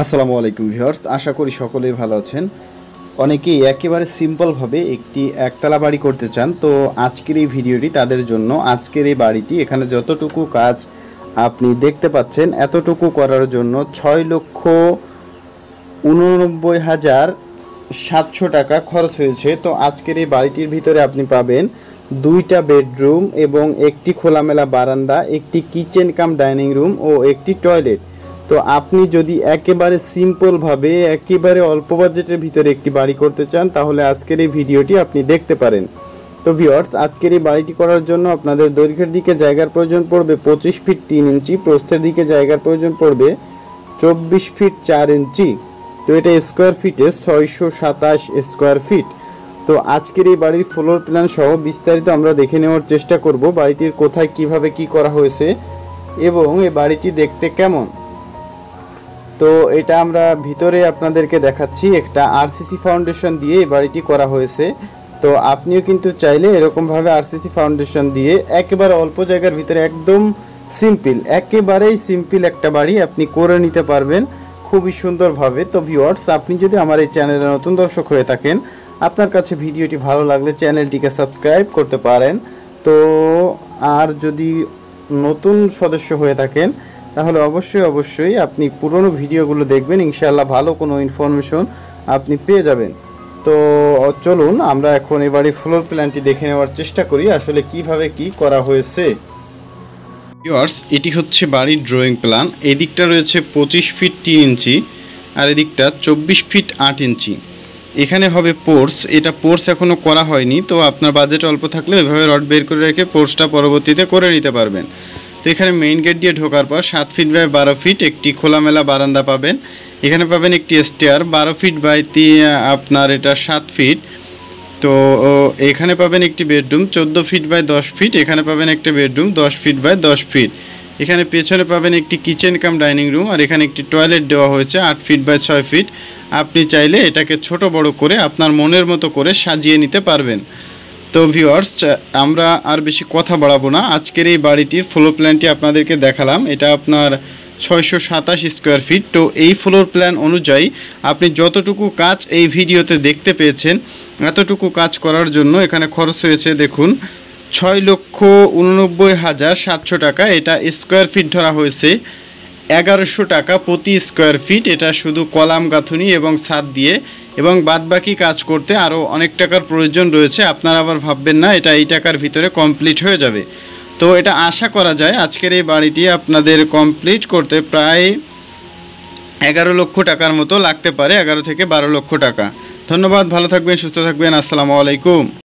আসসালামু আলাইকুম ভিউয়ার্স, আশা করি সকলেই ভালো আছেন। অনেকেই একেবারে সিম্পলভাবে একটি একতলা বাড়ি করতে চান, তো আজকের এই ভিডিওটি তাদের জন্য, আজকের এই বাড়িটি এখানে যতটুকু কাজ আপনি দেখতে পাচ্ছেন, এতটুকু করার জন্য ছয় লক্ষ উননব্বই হাজার সাতশো টাকা খরচ হয়েছে। তো আজকের এই বাড়িটির ভিতরে আপনি পাবেন দুইটা বেডরুম এবং একটি খোলামেলা বারান্দা, একটি কিচেন কাম ডাইনিং রুম ও একটি টয়লেট। তো আপনি যদি একেবারে সিম্পলভাবে একেবারে অল্প বাজেটের ভিতরে একটি বাড়ি করতে চান, তাহলে আজকের এই ভিডিওটি আপনি দেখতে পারেন। তো ভিওর্স আজকের এই বাড়িটি করার জন্য আপনাদের দৈর্ঘ্যের দিকে জায়গার প্রয়োজন পড়বে পঁচিশ ফিট তিন ইঞ্চি, প্রস্থের দিকে জায়গার প্রয়োজন পড়বে চব্বিশ ফিট চার ইঞ্চি। তো এটা স্কোয়ার ফিটে ছয়শো সাতাশ স্কোয়ার ফিট তো আজকের এই বাড়ির ফ্লোর প্ল্যান সহ বিস্তারিত আমরা দেখে নেওয়ার চেষ্টা করব, বাড়িটির কোথায় কীভাবে কি করা হয়েছে এবং এই বাড়িটি দেখতে কেমন। তো এটা আমরা ভিতরে আপনাদেরকে দেখাচ্ছি একটা আরসিসি ফাউন্ডেশন দিয়ে এই বাড়িটি করা হয়েছে। তো আপনিও কিন্তু চাইলে এরকমভাবে আরসিসি ফাউন্ডেশন দিয়ে একেবারে অল্প জায়গার ভিতরে একদম সিম্পল একেবারেই সিম্পল একটা বাড়ি আপনি করে নিতে পারবেন খুবই সুন্দরভাবে। তো ভিউয়ার্স আপনি যদি আমার এই চ্যানেলে নতুন দর্শক হয়ে থাকেন, আপনার কাছে ভিডিওটি ভালো লাগলে চ্যানেলটিকে সাবস্ক্রাইব করতে পারেন। তো আর যদি নতুন সদস্য হয়ে থাকেন তাহলে অবশ্যই অবশ্যই আপনি পুরনো ভিডিওগুলো দেখবেন, ইনশাআল্লাহ ভালো কোনো ইনফরমেশন আপনি পেয়ে যাবেন। তো চলুন আমরা এখন এবারে ফ্লোর প্ল্যানটি দেখে নেওয়ার চেষ্টা করি, আসলে কীভাবে কি করা হয়েছে। ভিউয়ার্স এটি হচ্ছে বাড়ির ড্রয়িং প্ল্যান এদিকটা রয়েছে পঁচিশ ফিট তিন ইঞ্চি আর এদিকটা চব্বিশ ফিট আট ইঞ্চি এখানে হবে পোর্স এটা পোর্স এখনও করা হয়নি, তো আপনার বাজেট অল্প থাকলে ওইভাবে রড বের করে রেখে পোর্সটা পরবর্তীতে করে নিতে পারবেন। তো এখানে মেইন গেট দিয়ে ঢোকার পর সাত ফিট বাই বারো ফিট একটি খোলামেলা বারান্দা পাবেন। এখানে পাবেন একটি স্টেয়ার বারো ফিট বাই আপনার এটা সাত ফিট তো এখানে পাবেন একটি বেডরুম চোদ্দ ফিট বাই দশ ফিট এখানে পাবেন একটা বেডরুম দশ ফিট বাই দশ ফিট এখানে পেছনে পাবেন একটি কিচেন কাম ডাইনিং রুম আর এখানে একটি টয়লেট দেওয়া হয়েছে আট ফিট বাই ছয় ফিট আপনি চাইলে এটাকে ছোট বড় করে আপনার মনের মতো করে সাজিয়ে নিতে পারবেন। তো ভিউয়ার্স আমরা আর বেশি কথা বাড়াবো না। আজকের এই বাড়িটির ফ্লোর প্ল্যানটি আপনাদেরকে দেখালাম। এটা আপনার ছয়শো সাতাশ স্কোয়ার ফিট তো এই ফ্লোর প্ল্যান অনুযায়ী আপনি যতটুকু কাজ এই ভিডিওতে দেখতে পেয়েছেন, এতটুকু কাজ করার জন্য এখানে খরচ হয়েছে, দেখুন, ছয় লক্ষ উননব্বই হাজার সাতশো টাকা। এটা স্কোয়ার ফিট ধরা হয়েছে। এগারোশো টাকা প্রতি স্কোয়ার ফিট এটা শুধু কলাম গাঁথুনি এবং ছাদ দিয়ে এবং বাদবাকি কাজ করতে আরও অনেক টাকার প্রয়োজন রয়েছে, আপনারা আবার ভাববেন না, এটা এই টাকার ভিতরে কমপ্লিট হয়ে যাবে। তো এটা আশা করা যায়, আজকের এই বাড়িটি আপনাদের কমপ্লিট করতে প্রায় এগারো লক্ষ টাকার মতো লাগতে পারে, এগারো থেকে বারো লক্ষ টাকা। ধন্যবাদ, ভালো থাকবেন, সুস্থ থাকবেন, আসসালামু আলাইকুম।